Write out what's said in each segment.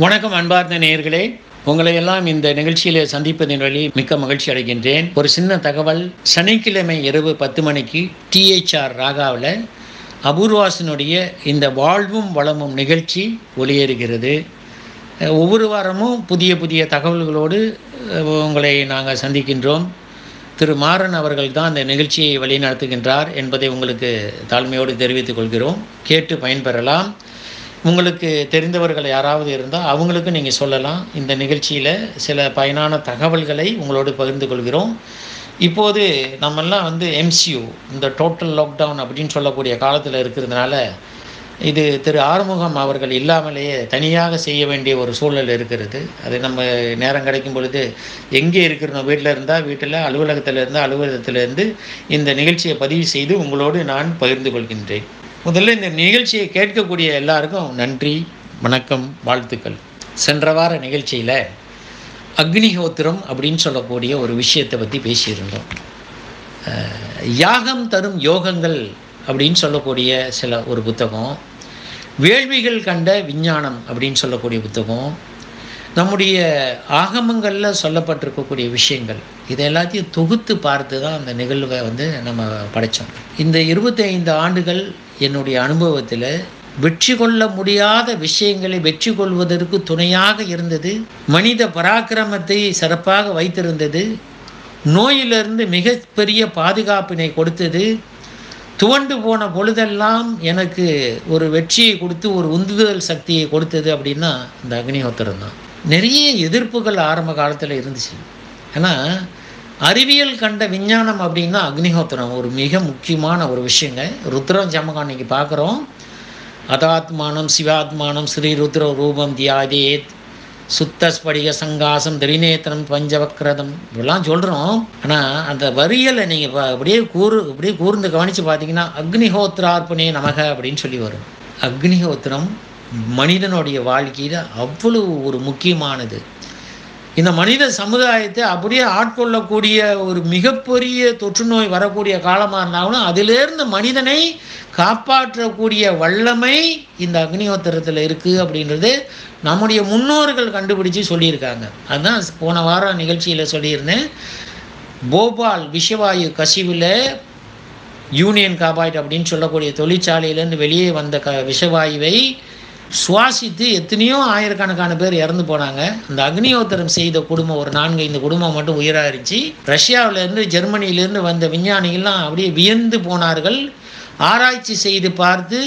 வணக்கம் அன்பார்ந்த நேயர்களே. உங்களை எல்லாம் இந்த நிகழ்ச்சியில சந்திப்பதின் வழி மிக்க மகிழ்ச்சி அடைகின்றேன். ஒரு சின்ன தகவல். சனிக்கிழமை இரவு பத்து மணிக்கு டிஹெச்ஆர் ராகாவில் அபூர்வாசனுடைய இந்த வாழ்வும் வளமும் நிகழ்ச்சி ஒளியேறுகிறது. ஒவ்வொரு வாரமும் புதிய புதிய தகவல்களோடு உங்களை நாங்கள் சந்திக்கின்றோம். திரு மாறன் அவர்கள் தான் இந்த நிகழ்ச்சியை வழிநடத்துகின்றார் என்பதை உங்களுக்கு தாழ்மையோடு தெரிவித்துக் கொள்கிறோம். கேட்டு பயன்பெறலாம். உங்களுக்கு தெரிந்தவர்கள் யாராவது இருந்தால் அவங்களுக்கும் நீங்கள் சொல்லலாம். இந்த நிகழ்ச்சியில் சில பயனான தகவல்களை உங்களோடு பகிர்ந்து கொள்கிறோம். இப்போது நம்மெல்லாம் வந்து எம்சியூ இந்த டோட்டல் லாக்டவுன் அப்படின்னு சொல்லக்கூடிய காலத்தில் இருக்கிறதுனால இது திரு ஆறுமுகம் அவர்கள் இல்லாமலேயே தனியாக செய்ய வேண்டிய ஒரு சூழல் இருக்கிறது. அது நம்ம நேரம் கிடைக்கும் பொழுது எங்கே இருக்கிறோம்? வீட்டில் இருந்தால் வீட்டில் அலுவலகத்தில் இருந்தால் அலுவலகத்திலிருந்து இந்த நிகழ்ச்சியை பதிவு செய்து உங்களோடு நான் பகிர்ந்து கொள்கின்றேன். முதல்ல இந்த நிகழ்ச்சியை கேட்கக்கூடிய எல்லாருக்கும் நன்றி வணக்கம் வாழ்த்துக்கள். சென்ற வார நிகழ்ச்சியில் அக்னிஹோத்திரம் அப்படின்னு சொல்லக்கூடிய ஒரு விஷயத்தை பற்றி பேசியிருந்தோம். யாகம் தரும் யோகங்கள் அப்படின்னு சொல்லக்கூடிய சில ஒரு புத்தகம் வேள்விகள் கண்ட விஞ்ஞானம் அப்படின்னு சொல்லக்கூடிய புத்தகம் நம்முடைய ஆகமங்களில் சொல்லப்பட்டிருக்கக்கூடிய விஷயங்கள் இது எல்லாத்தையும் தொகுத்து பார்த்து தான் அந்த நிகழ்வை வந்து நம்ம படைத்தோம் இந்த இருபத்தைந்து ஆண்டுகள் என்னுடைய அனுபவத்தில் வெற்றி கொள்ள முடியாத விஷயங்களை வெற்றி கொள்வதற்கு துணையாக இருந்தது மனித பராக்கிரமத்தை சிறப்பாக வைத்திருந்தது நோயிலிருந்து மிகப்பெரிய பாதுகாப்பினை கொடுத்தது துவண்டு போன பொழுதெல்லாம் எனக்கு ஒரு வெற்றியை கொடுத்து ஒரு உந்துதல் சக்தியை கொடுத்தது அப்படின்னா இந்த அக்னிஹோத்திரம் தான். நிறைய எதிர்ப்புகள் ஆரம்ப காலத்தில் இருந்துச்சு. ஏன்னா அறிவியல் கண்ட விஞ்ஞானம் அப்படின்னா அக்னிஹோத்திரம். ஒரு மிக முக்கியமான ஒரு விஷயங்க. ருத்ரம் ஜமகம் இன்னைக்கு பார்க்குறோம் அதாத்மானம் சிவாத்மானம் ஸ்ரீ ருத்ர ரூபம் தியாதேத் சுத்த ஸ்படிக சங்காசம் திரிநேத்திரம் பஞ்சவக்ரதம் இதெல்லாம் சொல்கிறோம் ஆனால் அந்த வரியலை நீங்கள் அப்படியே கூறு அப்படியே கூர்ந்து கவனித்து பார்த்தீங்கன்னா அக்னிஹோத்ரார்ப்பணே நமக அப்படின்னு சொல்லி வரும். அக்னிஹோத்திரம் மனிதனுடைய வாழ்க்கையில் அவ்வளவு ஒரு முக்கியமானது. இந்த மனித சமுதாயத்தை அப்படியே ஆட்கொள்ளக்கூடிய ஒரு மிகப்பெரிய தொற்று நோய் வரக்கூடிய காலமாக இருந்தாலும் அதிலேருந்து மனிதனை காப்பாற்றக்கூடிய வல்லமை இந்த அக்னிஹோத்திரத்தில் இருக்குது அப்படின்றது நம்முடைய முன்னோர்கள் கண்டுபிடிச்சு சொல்லியிருக்காங்க. அதுதான் போன வாரம் நிகழ்ச்சியில் சொல்லியிருந்தேன். போபால் விஷவாயு கசிவில் யூனியன் காபாய்ட் அப்படின்னு சொல்லக்கூடிய தொழிற்சாலையிலேருந்து வெளியே வந்த க விஷவாயுவை சுவாசித்து எத்தனையோ ஆயிரக்கணக்கான பேர் இறந்து போனாங்க. அந்த அக்னியோத்தரம் செய்த குடும்பம் ஒரு நான்கு ஐந்து குடும்பம் மட்டும் உயிராயிருச்சு. ரஷ்யாவிலேருந்து ஜெர்மனியிலேருந்து வந்த விஞ்ஞானிகள்லாம் அப்படியே வியந்து போனார்கள். ஆராய்ச்சி செய்து பார்த்து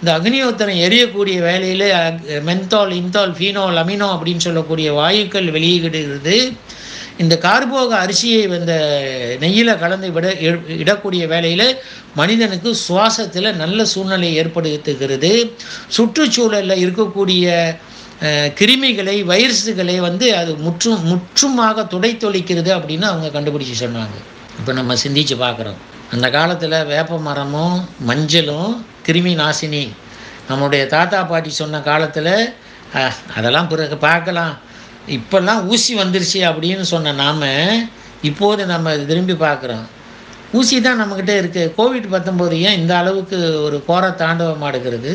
இந்த அக்னியோத்தரம் எரியக்கூடிய வேலையில் மென்தால் இன்தால் ஃபீனோல் அமினோ அப்படின்னு சொல்லக்கூடிய வாயுக்கள் வெளியிடுகிறது. இந்த கார்போக அரிசியை இந்த நெய்யில் கலந்து விட இடக்கூடிய வேலையில் மனிதனுக்கு சுவாசத்தில் நல்ல சூழ்நிலை ஏற்படுத்துகிறது. சுற்றுச்சூழலில் இருக்கக்கூடிய கிருமிகளை வைரஸுகளை வந்து அது முற்றும் முற்றுமாக துடைத்தொழிக்கிறது அப்படின்னு அவங்க கண்டுபிடிச்சு சொன்னாங்க. இப்போ நம்ம சிந்திச்சு பார்க்குறோம் அந்த காலத்தில் வேப்ப மரமும் மஞ்சளும் கிருமி நாசினி. நம்முடைய தாத்தா பாட்டி சொன்ன காலத்தில் அதெல்லாம் பிறகு பார்க்கலாம். இப்போல்லாம் ஊசி வந்துருச்சு அப்படின்னு சொன்ன நாம் இப்போது நம்ம திரும்பி பார்க்குறோம். ஊசி தான் நம்மக்கிட்ட இருக்குது கோவிட் பத்தொம்போது ஏன் இந்த அளவுக்கு ஒரு கோர தாண்டவம் ஆடுகிறது?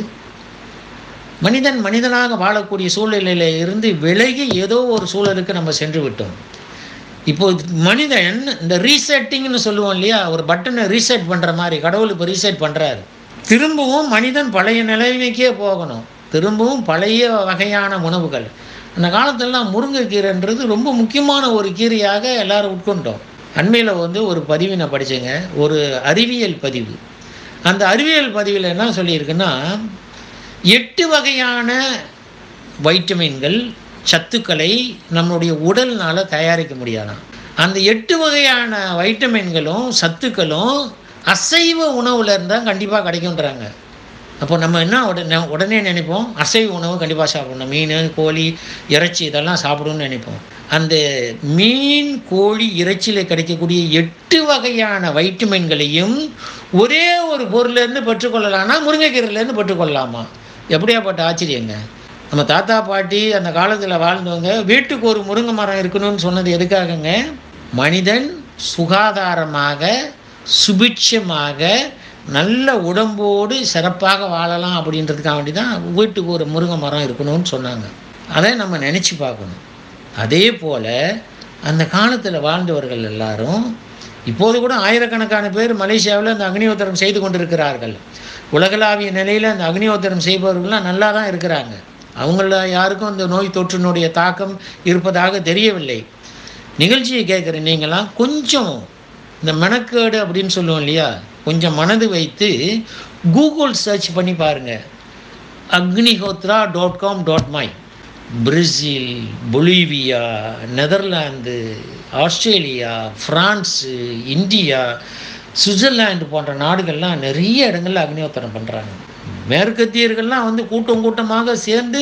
மனிதன் மனிதனாக வாழக்கூடிய சூழ்நிலையில இருந்து விலகி ஏதோ ஒரு சூழலுக்கு நம்ம சென்று விட்டோம். இப்போ மனிதன் இந்த ரீசெட்டிங்னு சொல்லுவோம் இல்லையா? ஒரு பட்டனை ரீசெட் பண்ணுற மாதிரி கடவுள் இப்போ ரீசெட் பண்ணுறாரு திரும்பவும் மனிதன் பழைய நிலைமைக்கே போகணும். திரும்பவும் பழைய வகையான உணவுகள். அந்த காலத்திலலாம் முருங்கைக்கீரைன்றது ரொம்ப முக்கியமான ஒரு கீரையாக எல்லோரும் உட்கொண்டோம். அண்மையில் வந்து ஒரு பதிவு நான் படித்தேங்க ஒரு அறிவியல் பதிவு. அந்த அறிவியல் பதிவில் என்ன சொல்லியிருக்குன்னா எட்டு வகையான வைட்டமின்கள் சத்துக்களை நம்மளுடைய உடல்னால் தயாரிக்க முடியாதான் அந்த எட்டு வகையான வைட்டமின்களும் சத்துக்களும் அசைவ உணவுலேருந்து இருந்தால் கண்டிப்பாக கிடைக்குன்றாங்க அப்போ நம்ம என்ன உடனே உடனே நினைப்போம் அசைவ உணவு கண்டிப்பாக சாப்பிடணும். மீன் கோழி இறைச்சி இதெல்லாம் சாப்பிடணும்னு நினைப்போம். அந்த மீன் கோழி இறைச்சியில் கிடைக்கக்கூடிய எட்டு வகையான வைட்டமின்களையும் ஒரே ஒரு பொருள்லேருந்து பெற்றுக்கொள்ளலாம்னா முருங்கைக்கீரையிலேருந்து பெற்றுக்கொள்ளலாமா? எப்படியாப்பட்ட ஆச்சரியங்க. நம்ம தாத்தா பாட்டி அந்த காலத்தில் வாழ்ந்தவங்க வீட்டுக்கு ஒரு முருங்கை மரம் இருக்கணும்னு சொன்னது எதுக்காகங்க? மனிதன் சுகாதாரமாக சுபிட்சமாக நல்ல உடம்போடு சிறப்பாக வாழலாம் அப்படின்றதுக்காக வேண்டி தான் வீட்டுக்கு ஒரு முருங்கை மரம் இருக்கணும்னு சொன்னாங்க. அதை நம்ம நினச்சி பார்க்கணும். அதே போல் அந்த காலத்தில் வாழ்ந்தவர்கள் எல்லாரும் இப்போது கூட ஆயிரக்கணக்கான பேர் மலேசியாவில் அந்த அக்னியோத்திரம் செய்து கொண்டிருக்கிறார்கள். உலகளாவிய நிலையில் அந்த அக்னியோத்திரம் செய்பவர்கள்லாம் நல்லா தான் இருக்கிறாங்க. அவங்கள யாருக்கும் அந்த நோய் தொற்றினுடைய தாக்கம் இருப்பதாக தெரியவில்லை. நிகழ்ச்சியை கேட்குற நீங்களாம் கொஞ்சம் இந்த மெனக்கேடு அப்படின்னு சொல்லுவோம் இல்லையா? கொஞ்சம் மனது வைத்து கூகுள் சர்ச் பண்ணி பாருங்கள் Agnihotra dot com dot my Brazil Bolivia Netherlands Australia France India Switzerland போன்ற நாடுகள்லாம் நிறைய இடங்களில் அக்னிஹோத்திரம் பண்ணுறாங்க மேற்கத்தியர்கள்லாம் வந்து கூட்டம் கூட்டமாக சேர்ந்து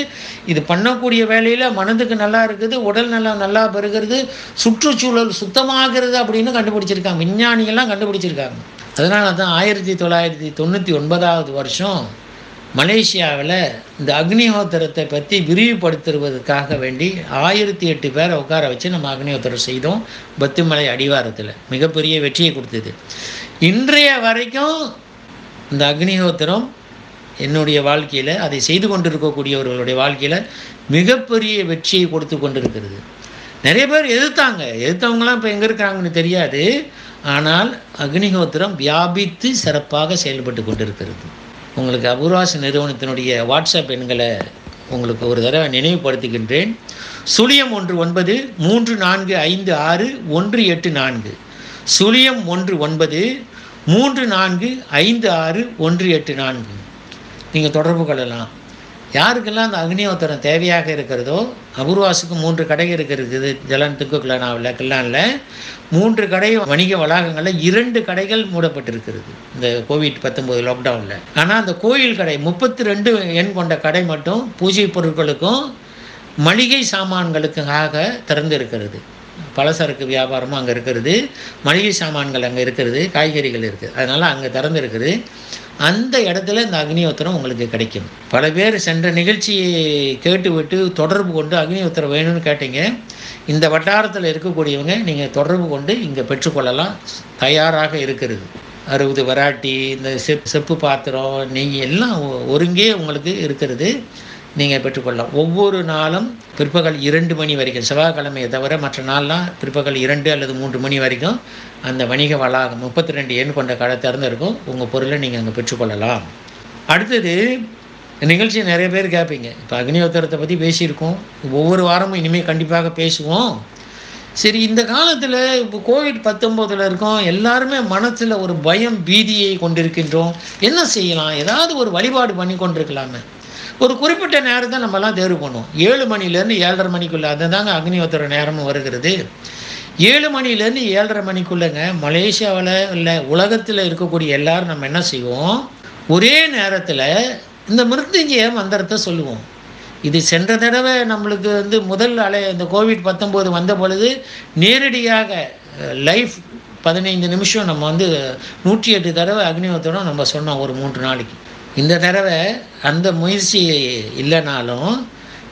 இது பண்ணக்கூடிய வேலையில் மனதுக்கு நல்லா இருக்குது உடல் நல்லா நல்லா பெறுகிறது சுற்றுச்சூழல் சுத்தமாகிறது அப்படின்னு கண்டுபிடிச்சிருக்காங்க. விஞ்ஞானிகள்லாம் கண்டுபிடிச்சிருக்காங்க. அதனால தான் ஆயிரத்தி தொள்ளாயிரத்தி தொண்ணூற்றி ஒன்பதாவது வருஷம் மலேசியாவில் இந்த அக்னிஹோத்திரத்தை பற்றி விரிவுபடுத்துவதற்காக வேண்டி ஆயிரத்தி எட்டு பேரை உட்கார வச்சு நம்ம அக்னிஹோத்திரம் செய்தோம். பத்துமலை அடிவாரத்தில். மிகப்பெரிய வெற்றியை கொடுத்தது. இன்றைய வரைக்கும் இந்த அக்னிஹோத்திரம் என்னுடைய வாழ்க்கையில் அதை செய்து கொண்டிருக்கக்கூடியவர்களுடைய வாழ்க்கையில் மிகப்பெரிய வெற்றியை கொடுத்து கொண்டிருக்கிறது. நிறைய பேர் எதிர்த்தாங்க. எதிர்த்தவங்களாம் இப்போ எங்கே இருக்கிறாங்கன்னு தெரியாது. ஆனால் அக்னிஹோத்திரம் வியாபித்து சிறப்பாக செயல்பட்டு கொண்டிருக்கிறது. உங்களுக்கு அபூர்வாசி நிறுவனத்தினுடைய வாட்ஸ்அப் எண்களை உங்களுக்கு ஒரு தடவை நினைவுபடுத்துகின்றேன். சுழியம் ஒன்று ஒன்பது மூன்று நான்கு ஐந்து ஆறு ஒன்று எட்டு நான்கு. சுழியம் ஒன்று ஒன்பது மூன்று நான்கு ஐந்து ஆறு ஒன்று எட்டு நான்கு. நீங்கள் தொடர்பு கொள்ளலாம். யாருக்கெல்லாம் அந்த அக்னிஹோத்திரம் தேவையாக இருக்கிறதோ அபூர்வாசுக்கு மூன்று கடை இருக்கிறது ஜலன் துக்குக்குலனாவில் கிளானில் மூன்று கடை வணிக வளாகங்களில் இரண்டு கடைகள் மூடப்பட்டிருக்கிறது இந்த கோவிட் பத்தொம்போது லாக்டவுனில் ஆனால் அந்த கோயில் கடை முப்பத்தி ரெண்டு எண் கொண்ட கடை மட்டும் பூஜை பொருட்களுக்கும் மளிகை சாமான்களுக்காக திறந்து இருக்கிறது பலசரக்கு வியாபாரமும் அங்கே இருக்கிறது மளிகை சாமான்கள் அங்கே இருக்கிறது காய்கறிகள் இருக்குது. அதனால் அங்கே திறந்து இருக்குது அந்த இடத்துல இந்த அக்னியோத்திரம் உங்களுக்கு கிடைக்கும். பல பேர் சென்ற நிகழ்ச்சியை கேட்டுவிட்டு தொடர்பு கொண்டு அக்னியோத்திரம் வேணும்னு கேட்டீங்க. இந்த வட்டாரத்தில் இருக்கக்கூடியவங்க நீங்கள் தொடர்பு கொண்டு இங்கே பெற்றுக்கொள்ளலாம். தயாராக இருக்கிறது. அறுபது வராட்டி இந்த செப் செப்பு பாத்திரம் நெய் எல்லாம் ஒ- ஒருங்கே உங்களுக்கு இருக்கிறது. நீங்கள் பெற்றுக்கொள்ளலாம். ஒவ்வொரு நாளும் பிற்பகல் இரண்டு மணி வரைக்கும் செவ்வாய்க்கிழமையை தவிர மற்ற நாள்லாம் பிற்பகல் இரண்டு அல்லது மூன்று மணி வரைக்கும் அந்த வணிக வளாகம் முப்பத்தி ரெண்டு எண் கொண்ட கடை திறந்து இருக்கும் உங்கள் பொருளை நீங்கள் அங்கே பெற்றுக்கொள்ளலாம். அடுத்தது நிகழ்ச்சி நிறைய பேர் கேட்பீங்க இப்போ அக்னிஹோத்திரத்தை பற்றி பேசியிருக்கோம். ஒவ்வொரு வாரமும் இனிமேல் கண்டிப்பாக பேசுவோம். சரி இந்த காலத்தில் இப்போ கோவிட் பத்தொம்போதில் இருக்கோம். எல்லாருமே மனசில் ஒரு பயம் பீதியை கொண்டிருக்கின்றோம். என்ன செய்யலாம்? ஏதாவது ஒரு வழிபாடு பண்ணி கொண்டிருக்கலாமே. ஒரு குறிப்பிட்ட நேரத்தை நம்மலாம் தேர்வு பண்ணுவோம். ஏழு மணிலேருந்து ஏழரை மணிக்குள்ளே அதுதாங்க அக்னிஹோத்திர நேரமும் வருகிறது. ஏழு மணிலேருந்து ஏழரை மணிக்குள்ளேங்க மலேசியாவில் இல்லை உலகத்தில் இருக்கக்கூடிய எல்லாரும் நம்ம என்ன செய்வோம்? ஒரே நேரத்தில் இந்த மிருத்துஞ்சய மந்திரத்தை சொல்லுவோம். இது சென்ற தடவை நம்மளுக்கு வந்து முதல் அலை இந்த கோவிட் பத்தொம்போது வந்த பொழுது நேரடியாக லைஃப் பதினைந்து நிமிஷம் நம்ம வந்து நூற்றி எட்டு தடவை அக்னிஹோத்திரம் நம்ம சொன்னோம் ஒரு மூன்று நாளைக்கு. இந்த தடவை அந்த முயற்சி இல்லைனாலும்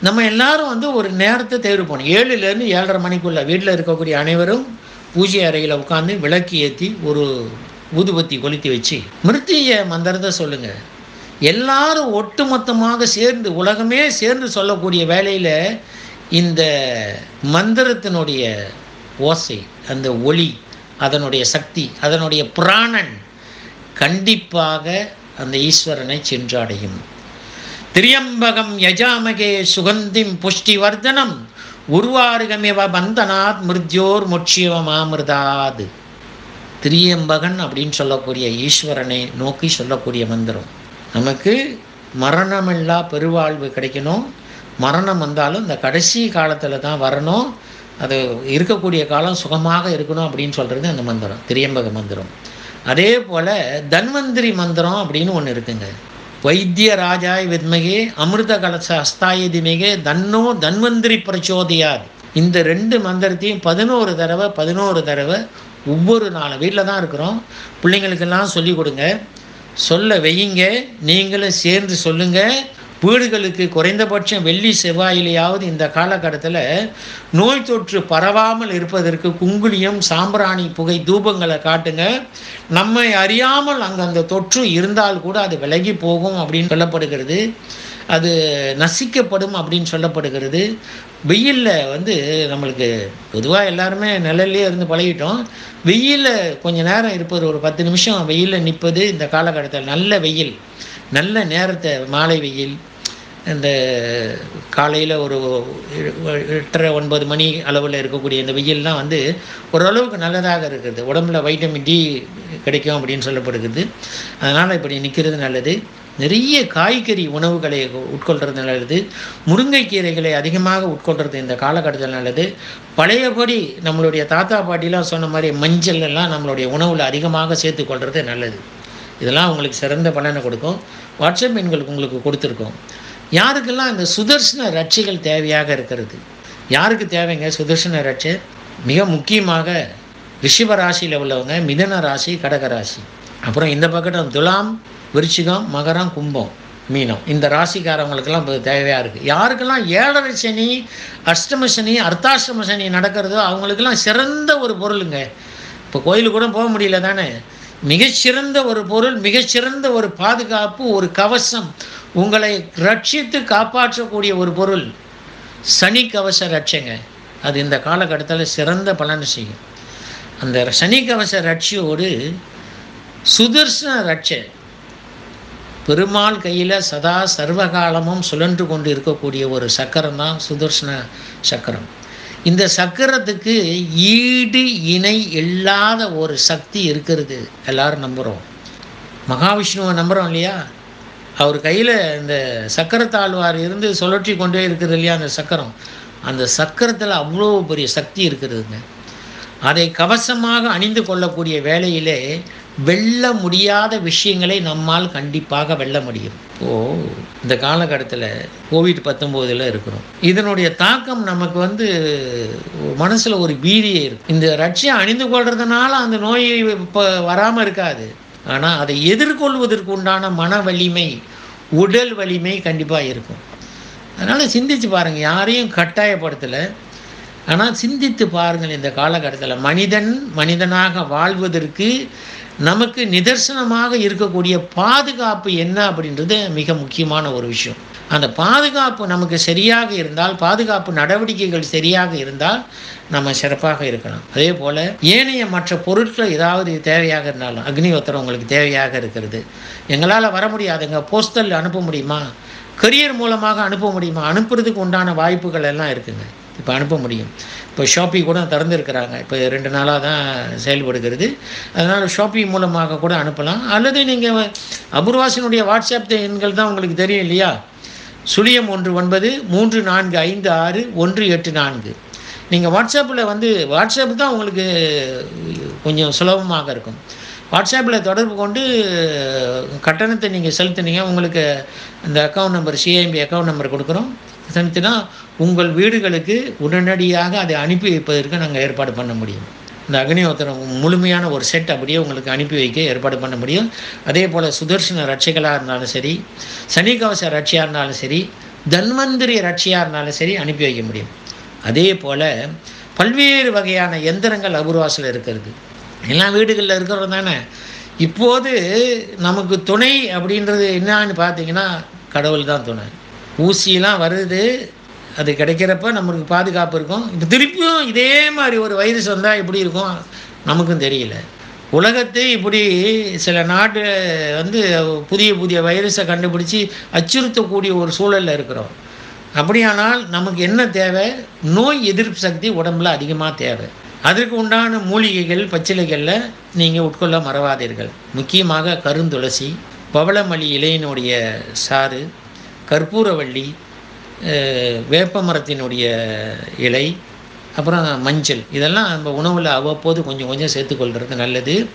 நம்ம எல்லாரும் வந்து ஒரு நேரத்தை தேர்வு பண்ணோம் ஏழுலேருந்து ஏழரை மணிக்குள்ளே வீட்டில் இருக்கக்கூடிய அனைவரும் பூஜை அறையில் உட்காந்து விளக்கு ஏற்றி ஒரு ஊதுபத்தி கொளுத்தி வச்சு மிருத்திய மந்திரத்தை சொல்லுங்கள் எல்லாரும் ஒட்டுமொத்தமாக சேர்ந்து உலகமே சேர்ந்து சொல்லக்கூடிய வேலையில் இந்த மந்திரத்தினுடைய ஓசை அந்த ஒளி அதனுடைய சக்தி அதனுடைய புராணன் கண்டிப்பாக அந்த ஈஸ்வரனை சென்றடையும். திரியம்பகம் யஜாமகே சுகந்திம் புஷ்டி வர்தனம் உருவாருகமிவ பந்தனாத் மிருத்யோர் முட்சியவமாமிருதாது திரியம்பகன் அப்படின்னு சொல்லக்கூடிய ஈஸ்வரனை நோக்கி சொல்லக்கூடிய மந்திரம். நமக்கு மரணமில்லா பெருவாழ்வு கிடைக்கணும். மரணம் வந்தாலும் இந்த கடைசி காலத்தில் தான் வரணும். அது இருக்கக்கூடிய காலம் சுகமாக இருக்கணும் அப்படின்னு சொல்கிறது அந்த மந்திரம் திரியம்பக மந்திரம். அதே போல் தன்வந்திரி மந்திரம் அப்படின்னு ஒன்று இருக்குங்க. வைத்திய ராஜாய் வித்மகே அமிர்த கலச அஸ்தாய திமிகே தன்னோ தன்வந்திரி பிரச்சோதியாத். இந்த ரெண்டு மந்திரத்தையும் பதினோரு தடவை பதினோரு தடவை ஒவ்வொரு நாளும் வீட்டில் தான் இருக்கிறோம். பிள்ளைங்களுக்கெல்லாம் சொல்லிக் கொடுங்க. சொல்ல வையுங்க. நீங்களும் சேர்ந்து சொல்லுங்கள் வீடுகளுக்கு குறைந்தபட்சம் வெள்ளி செவ்வாயிலையாவது இந்த காலகட்டத்தில் நோய் தொற்று பரவாமல் இருப்பதற்கு குங்குளியம் சாம்பிராணி புகை தூபங்களை காட்டுங்க. நம்மை அறியாமல் அங்கே அந்த தொற்று இருந்தால் கூட அது விலகி போகும் அப்படின்னு சொல்லப்படுகிறது. அது நசிக்கப்படும் அப்படின்னு சொல்லப்படுகிறது. வெயிலில் வந்து நம்மளுக்கு பொதுவாக எல்லாருமே நிழல்லே இருந்து பழகிட்டோம். வெயிலில் கொஞ்சம் நேரம் இருப்பது ஒரு பத்து நிமிஷம் வெயிலில் நிற்பது இந்த காலகட்டத்தில் நல்ல வெயில் நல்ல நேரத்தை மாலை வெயில் இந்த காலையில் ஒரு எட்டரை ஒன்பது மணி அளவில் இருக்கக்கூடிய இந்த வெயில்லாம் வந்து ஓரளவுக்கு நல்லதாக இருக்குது. உடம்புல வைட்டமின் டி கிடைக்கும் அப்படின்னு சொல்லப்படுகிறது. அதனால் இப்படி நிற்கிறது நல்லது. நிறைய காய்கறி உணவுகளை உட்கொள்கிறது நல்லது. முருங்கைக்கீரைகளை அதிகமாக உட்கொள்கிறது இந்த காலகட்டத்தில் நல்லது. பழையபடி நம்மளுடைய தாத்தா பாட்டிலாம் சொன்ன மாதிரி மஞ்சள் எல்லாம் நம்மளுடைய உணவில் அதிகமாக சேர்த்துக்கொள்கிறது நல்லது. இதெல்லாம் உங்களுக்கு சிறந்த பலனை கொடுக்கும். வாட்ஸ்அப் எண்களுக்கு உங்களுக்கு கொடுத்துருக்கோம். யாருக்கெல்லாம் இந்த சுதர்சன ரட்சிகள் தேவையாக இருக்கிறது? யாருக்கு தேவைங்க சுதர்சன ரட்சை? மிக முக்கியமாக ரிஷப ராசியில் உள்ளவங்க மிதன ராசி கடக ராசி. அப்புறம் இந்த பக்கத்தில் துலாம் விருச்சிகம் மகரம் கும்பம் மீனம். இந்த ராசிக்காரவங்களுக்கெல்லாம் இப்போ தேவையாக இருக்குது யாருக்கெல்லாம் ஏழரை சனி அஷ்டம சனி அர்த்தாஷ்டம சனி நடக்கிறதோ அவங்களுக்கெல்லாம் சிறந்த ஒரு பொருளுங்க. இப்போ கோயிலுக்கு கூட போக முடியல தானே? மிகச்சிறந்த ஒரு பொருள் மிகச்சிறந்த ஒரு பாதுகாப்பு ஒரு கவசம் உங்களை ரட்சித்து காப்பாற்றக்கூடிய ஒரு பொருள் சனி கவச ரட்சைங்க. அது இந்த காலகட்டத்தில் சிறந்த பலனை செய்யும். அந்த சனி கவச ரட்சியோடு சுதர்சன ரட்சை பெருமாள் கையில் சதா சர்வகாலமும் சுழன்று கொண்டு இருக்கக்கூடிய ஒரு சக்கரம் தான் சுதர்சன சக்கரம். இந்த சக்கரத்துக்கு ஈடு இணை இல்லாத ஒரு சக்தி இருக்கிறது. எல்லாரும் நம்புகிறோம் மகாவிஷ்ணுவை நம்புகிறோம் இல்லையா? அவர் கையில் இந்த சக்கரத்தாழ்வார் இருந்து சுழற்றி கொண்டே இருக்கிறது இல்லையா அந்த சக்கரம்? அந்த சக்கரத்தில் அவ்வளோ பெரிய சக்தி இருக்கிறதுங்க அதை கவசமாக அணிந்து கொள்ளக்கூடிய வேளையிலே வெல்ல முடியாத விஷயங்களை நம்மால் கண்டிப்பாக வெல்ல முடியும். ஓ இந்த காலகட்டத்தில் கோவிட் பத்தொம்போதில் இருக்கிறோம். இதனுடைய தாக்கம் நமக்கு வந்து மனசில் ஒரு பீதியே இருக்கு. இந்த ரட்சியை அணிந்து கொள்றதுனால அந்த நோய் இப்போ வராமல் இருக்காது. ஆனால் அதை எதிர்கொள்வதற்கு உண்டான மன வலிமை உடல் வலிமை கண்டிப்பாக இருக்கும். அதனால் சிந்திச்சு பாருங்கள் யாரையும் கட்டாயப்படுத்தலை. ஆனால் சிந்தித்து பாருங்கள் இந்த காலகட்டத்தில். மனிதன் மனிதனாக வாழ்வதற்கு நமக்கு நிதர்சனமாக இருக்கக்கூடிய பாதுகாப்பு என்ன அப்படின்றது மிக முக்கியமான ஒரு விஷயம். அந்த பாதுகாப்பு நமக்கு சரியாக இருந்தால் பாதுகாப்பு நடவடிக்கைகள் சரியாக இருந்தால் நம்ம சிறப்பாக இருக்கலாம். அதே போல் ஏனைய மற்ற பொருட்கள் ஏதாவது தேவையாக இருந்தாலும் அக்னிஹோத்திரம் உங்களுக்கு தேவையாக இருக்கிறது. எங்களால் வர முடியாதுங்க. போஸ்டல் அனுப்ப முடியுமா? கரியர் மூலமாக அனுப்ப முடியுமா? அனுப்புறதுக்கு உண்டான வாய்ப்புகள் எல்லாம் இருக்குங்க. இப்போ அனுப்ப முடியும். இப்போ ஷாப்பி கூட திறந்துருக்கிறாங்க. இப்போ ரெண்டு நாளாக தான் செயல்படுகிறது. அதனால் ஷாப்பி மூலமாக கூட அனுப்பலாம். அல்லது நீங்கள் அபூர்வாசனுடைய வாட்ஸ்அப் எண்கள் தான் உங்களுக்கு தெரியும் இல்லையா? சுழியம் ஒன்று ஒன்பது மூன்று நான்கு ஐந்து ஆறு ஒன்று எட்டு நான்கு. நீங்கள் வாட்ஸ்அப்பில் வந்து வாட்ஸ்அப் தான் உங்களுக்கு கொஞ்சம் சுலபமாக இருக்கும். வாட்ஸ்அப்பில் தொடர்பு கொண்டு கட்டணத்தை நீங்கள் செலுத்துனீங்க உங்களுக்கு அந்த account number CIMB account number கொடுக்குறோம். செலுத்தினா உங்கள் வீடுகளுக்கு உடனடியாக அதை அனுப்பி வைப்பதற்கு நாங்கள் ஏற்பாடு பண்ண முடியும். இந்த அக்னிஹோத்திரம் முழுமையான ஒரு செட் அப்படியே உங்களுக்கு அனுப்பி வைக்க ஏற்பாடு பண்ண முடியும். அதே போல் சுதர்சன ரட்சைகளாக இருந்தாலும் சரி சனிகவச ரட்சியாக இருந்தாலும் சரி தன்வந்திரி ரட்சியாக இருந்தாலும் சரி அனுப்பி வைக்க முடியும். அதே போல் பல்வேறு வகையான எந்திரங்கள் அபூர்வாசில் இருக்கிறது எல்லா வீடுகளில் இருக்கிறது தானே. இப்போது நமக்கு துணை அப்படின்றது என்னான்னு பார்த்தீங்கன்னா கடவுள் தான் துணை. ஊசியெலாம் வருது அது கிடைக்கிறப்ப நம்மளுக்கு பாதுகாப்பு இருக்கும். இப்போ திருப்பியும் இதே மாதிரி ஒரு வைரஸ் வந்தால் எப்படி இருக்கும்? நமக்கும் தெரியல. உலகத்தை இப்படி சில நாட்டு வந்து புதிய புதிய வைரஸை கண்டுபிடிச்சி அச்சுறுத்தக்கூடிய ஒரு சூழலில் இருக்கிறோம். அப்படியானால் நமக்கு என்ன தேவை? நோய் எதிர்ப்பு சக்தி உடம்புல அதிகமாக தேவை. அதற்கு உண்டான மூலிகைகள் பச்சிலைகளில் நீங்கள் உட்கொள்ள மறவாதீர்கள். முக்கியமாக கருந்துளசி பவளமல்லி இலையினுடைய சாறு கற்பூரவள்ளி வேப்ப மரத்தினுடைய இலை அப்புறம் மஞ்சள். இதெல்லாம் நம்ம உணவில் அவ்வப்போது கொஞ்சம் கொஞ்சம் சேர்த்துக்கொள்கிறது நல்லது.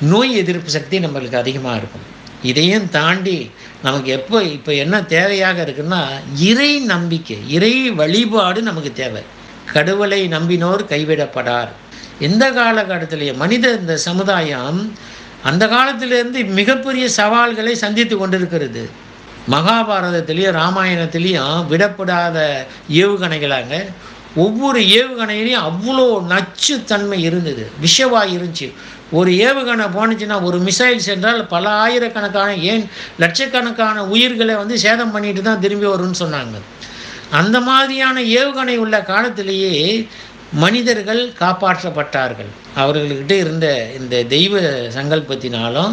நோய் எதிர்ப்பு சக்தி நம்மளுக்கு அதிகமாக இருக்கும். இதையும் தாண்டி நமக்கு எப்போ இப்போ என்ன தேவையாக இருக்குன்னா இறை நம்பிக்கை இறை வழிபாடு நமக்கு தேவை. கடவுளை நம்பினோர் கைவிடப்படார். எந்த காலகட்டத்திலேயே மனித இந்த சமுதாயம் அந்த காலத்திலேருந்து மிகப்பெரிய சவால்களை சந்தித்து கொண்டிருக்கிறது. மகாபாரதத்திலையும் ராமாயணத்திலையும் விடப்படாத ஏவுகணைகளாங்க. ஒவ்வொரு ஏவுகணையிலையும் அவ்வளோ நச்சுத்தன்மை இருந்தது. விஷவாய் இருந்துச்சு. ஒரு ஏவுகணை போனுச்சுன்னா ஒரு மிசைல் சென்றால் பல ஆயிரக்கணக்கான ஏன் லட்சக்கணக்கான உயிர்களை வந்து சேதம் பண்ணிட்டு தான் திரும்பி வரும்னு சொன்னாங்க. அந்த மாதிரியான ஏவுகணை உள்ள காலத்திலேயே மனிதர்கள் காப்பாற்றப்பட்டார்கள். அவர்கள்கிட்ட இருந்த இந்த தெய்வ சங்கல்பத்தினாலும்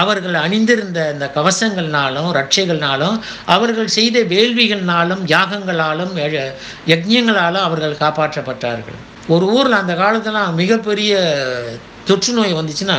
அவர்கள் அணிந்திருந்த இந்த கவசங்கள்னாலும் ரட்சைகள்னாலும் அவர்கள் செய்த வேள்விகள்னாலும் யாகங்களாலும் யஜ்யங்களாலும் அவர்கள் காப்பாற்றப்பட்டார்கள். ஒரு ஊரில் அந்த காலத்தில் மிகப்பெரிய தொற்று நோய் வந்துச்சுன்னா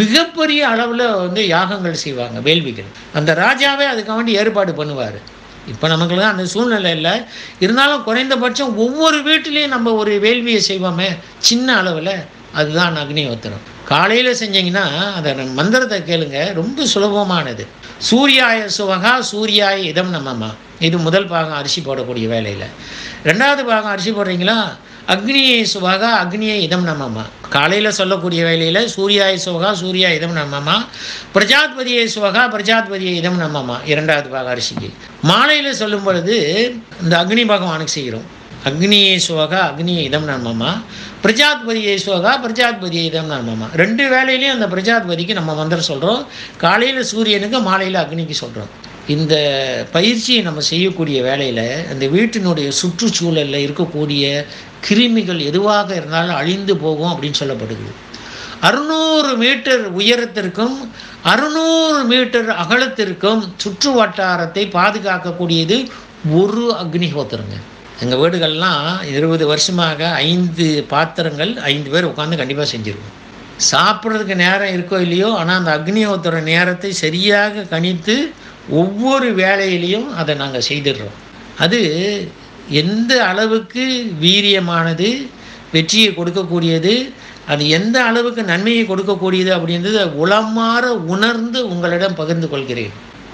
மிகப்பெரிய அளவில் வந்து யாகங்கள் செய்வாங்க வேள்விகள். அந்த ராஜாவே அதுக்காக வேண்டி ஏற்பாடு பண்ணுவார். இப்போ நமக்குலாம் அந்த சூழ்நிலை இல்லை. இருந்தாலும் குறைந்தபட்சம் ஒவ்வொரு வீட்டிலையும் நம்ம ஒரு வேள்வியை செய்வோமே சின்ன அளவில் அதுதான் அக்னியோத்திரம் காலையில் செஞ்சீங்கன்னா அந்த மந்திரத்தை கேளுங்க ரொம்ப சுலபமானது. சூர்யாய சுவகா சூர்யாய இதம் நம்மம்மா இது முதல் பாகம் அரிசி போடக்கூடிய வேலையில். ரெண்டாவது பாகம் அரிசி போடுறீங்களா? அக்னியை சுவகா அக்னியை இதம் நம்மம்மா காலையில் சொல்லக்கூடிய வேலையில் சூர்யாய சுவகா சூர்யா இதம் நம்மம்மா பிரஜாத்பதியை சுவகா பிரஜாத்பதியை இதம் நம்மம்மா இரண்டாவது பாகம் மாலையில் சொல்லும் பொழுது இந்த அக்னி பகவானுக்கு செய்கிறோம். அக்னியை சுவகா அக்னியை இதம் நம்மம்மா பிரஜாத்பதியை சுவகா பிரஜாத்பதியை இதம் நம்மம்மா ரெண்டு வேலையிலையும் அந்த பிரஜாத்பதிக்கு நம்ம மந்திரம் சொல்கிறோம் காலையில் சூரியனுக்கு மாலையில் அக்னிக்கு சொல்கிறோம் இந்த பயிற்சியை நம்ம செய்யக்கூடிய வேலையில் அந்த வீட்டினுடைய சுற்றுச்சூழலில் இருக்கக்கூடிய கிருமிகள் எதுவாக இருந்தாலும் அழிந்து போகும் அப்படின்னு சொல்லப்படுகிறது. அறுநூறு மீட்டர் உயரத்திற்கும் அறுநூறு மீட்டர் அகலத்திற்கும் சுற்று வட்டாரத்தை பாதுகாக்கக்கூடியது ஒரு அக்னிஹோத்திரங்க எங்கள் வீடுகள்லாம் இருபது வருஷமாக ஐந்து பாத்திரங்கள் ஐந்து பேர் உட்காந்து கண்டிப்பாக செஞ்சுருக்கோம். சாப்பிட்றதுக்கு நேரம் இருக்கோ இல்லையோ ஆனால் அந்த அக்னிஹோத்திர நேரத்தை சரியாக கணித்து ஒவ்வொரு வேலையிலையும் அதை நாங்கள் செய்திடுறோம். அது எந்த அளவுக்கு வீரியமானது வெற்றியை கொடுக்கக்கூடியது அது எந்த அளவுக்கு நன்மையை கொடுக்கக்கூடியது அப்படின்றத உளமாற உணர்ந்து உங்களிடம் பகிர்ந்து கொள்கிறேன்.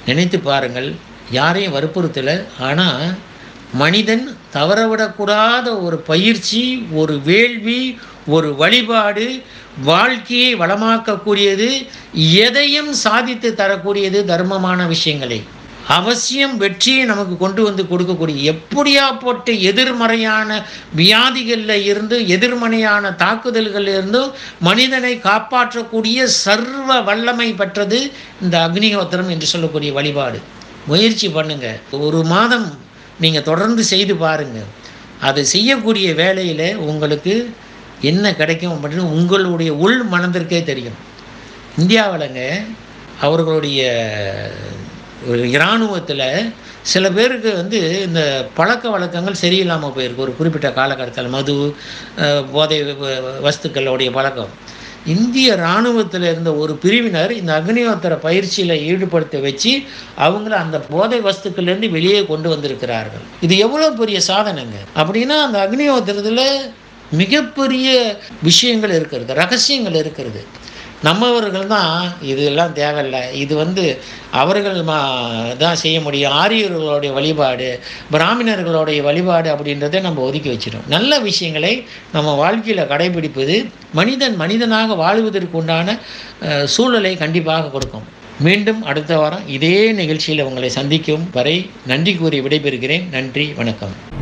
நினைத்து பாருங்கள் யாரையும் வற்புறுத்தலை ஆனால் மனிதன் தவறவிடக்கூடாத ஒரு பயிற்சி ஒரு வேள்வி ஒரு வழிபாடு வாழ்க்கையை வளமாக்கக்கூடியது எதையும் சாதித்து தரக்கூடியது தர்மமான விஷயங்களே. அவசியம் வெற்றியை நமக்கு கொண்டு வந்து கொடுக்கக்கூடிய எப்படியா போட்டு எதிர்மறையான வியாதிகளில் இருந்து எதிர்மறையான தாக்குதல்களில் இருந்தும் மனிதனை காப்பாற்றக்கூடிய சர்வ வல்லமை பெற்றது இந்த அக்னிஹோத்திரம் என்று சொல்லக்கூடிய வழிபாடு. முயற்சி பண்ணுங்க. ஒரு மாதம் நீங்கள் தொடர்ந்து செய்து பாருங்கள் அதை செய்யக்கூடிய வேலையில் உங்களுக்கு என்ன கிடைக்கும் அப்படின்னு உங்களுடைய உள் மனதிற்கே தெரியும். இந்தியாவிலங்க அவர்களுடைய இராணுவத்தில் சில பேருக்கு வந்து இந்த பழக்க வழக்கங்கள் சரியில்லாமல் போயிருக்கு. ஒரு குறிப்பிட்ட காலகட்டத்தில் மது போதை வஸ்துக்களுடைய பழக்கம். இந்திய இராணுவத்தில் இருந்த ஒரு பிரிவினர் இந்த அக்னியோத்தர பயிற்சியில் ஈடுபடுத்த வச்சு அவங்கள அந்த போதை வஸ்துக்கள்லேருந்து வெளியே கொண்டு வந்திருக்கிறார்கள். இது எவ்வளோ பெரிய சாதனைங்க? அப்படின்னா அந்த அக்னியோத்திரத்தில் மிகப்பெரிய விஷயங்கள் இருக்கிறது ரகசியங்கள் இருக்கிறது. நம்மவர்கள் தான் இதெல்லாம் தேவையில்லை. இது வந்து அவர்கள் மா தான் செய்ய முடியும். ஆரியர்களுடைய வழிபாடு பிராமணர்களுடைய வழிபாடு அப்படின்றத நம்ம ஒதுக்கி வச்சிடும் நல்ல விஷயங்களை நம்ம வாழ்க்கையில் கடைபிடிப்பது மனிதன் மனிதனாக வாழ்வதற்கு உண்டான சூழலை கண்டிப்பாக கொடுக்கும். மீண்டும் அடுத்த வாரம் இதே நிகழ்ச்சியில் உங்களை சந்திக்கும் வரை நன்றி கூறி விடைபெறுகிறேன். நன்றி வணக்கம்.